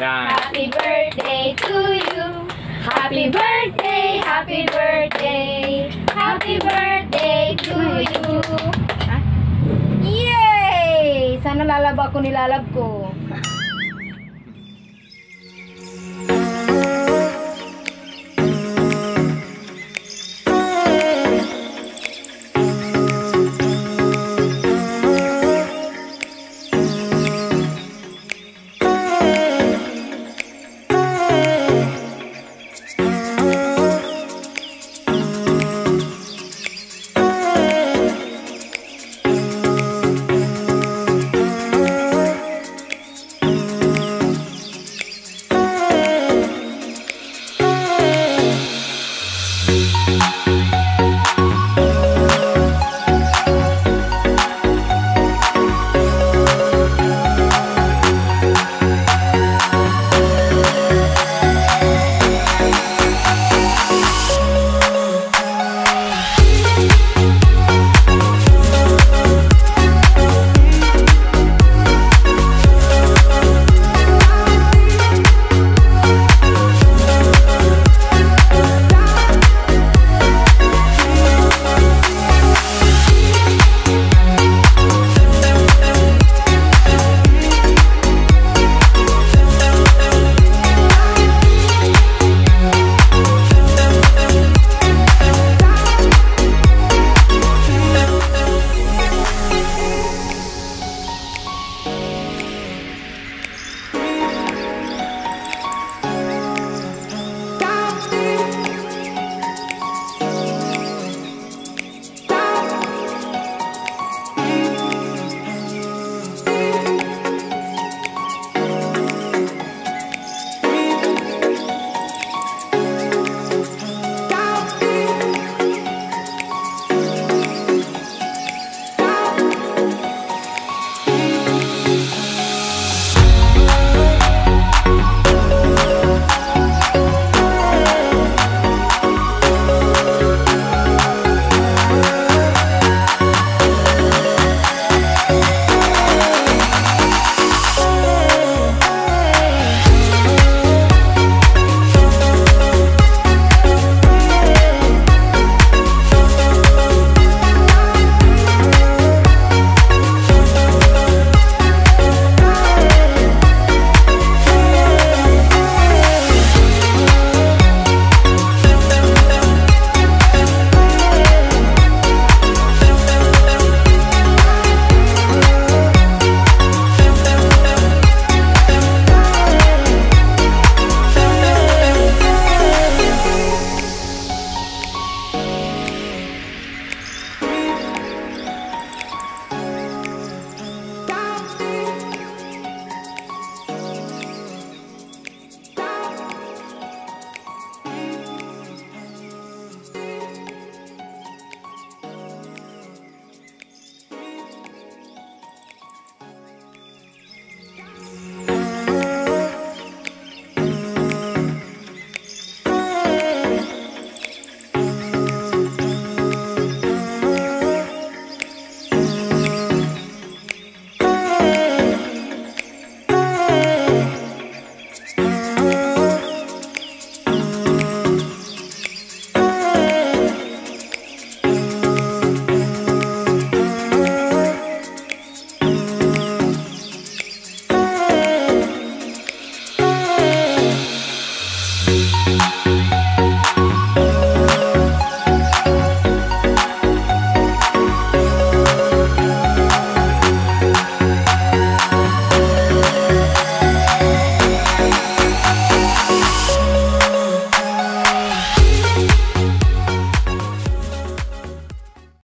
Happy birthday to you. Happy birthday, happy birthday. Happy birthday to you. Yay! Sana lalab ako nilalab ko.